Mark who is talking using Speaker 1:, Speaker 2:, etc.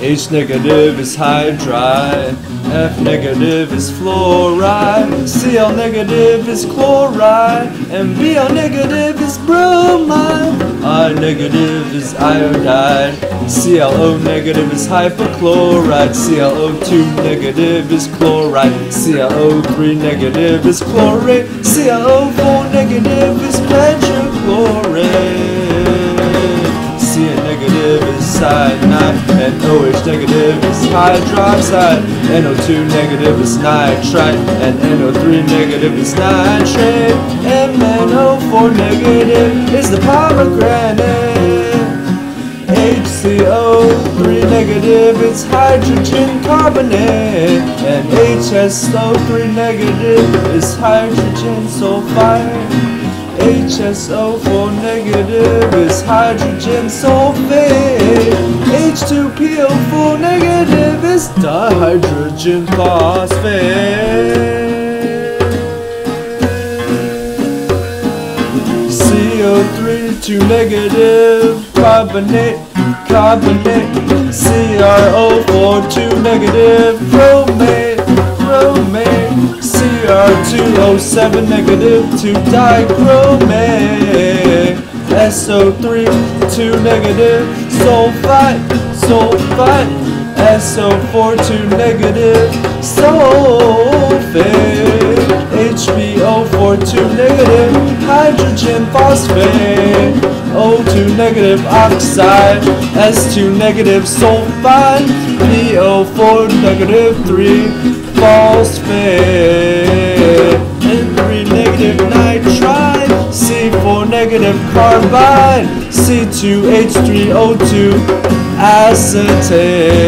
Speaker 1: H negative is hydride, F negative is fluoride, Cl negative is chloride, and Br negative is bromide. I negative is iodide, ClO negative is hypochlorite, ClO2 negative is chlorite, ClO3 negative is chlorate, ClO4 negative is perchlorate. OH negative is hydroxide, NO2 negative is nitrite, and NO3 negative is nitrate, MnO4 negative is the permanganate. HCO3 negative is hydrogen carbonate, and HSO3 negative is hydrogen sulfite. HSO4 negative is hydrogen sulfate. H2PO4 negative is dihydrogen phosphate. CO3 2 negative carbonate, carbonate. CrO4 2 negative chromate, chromate. Cr2O7 negative 2 dichromate SO3 2 negative sulfite sulfite SO4 2 negative sulfate HPO4 2 negative hydrogen phosphate. O2 negative oxide. S2 negative sulfide. PO4 negative 3 phosphate C4 carbide C2H3O2 acetate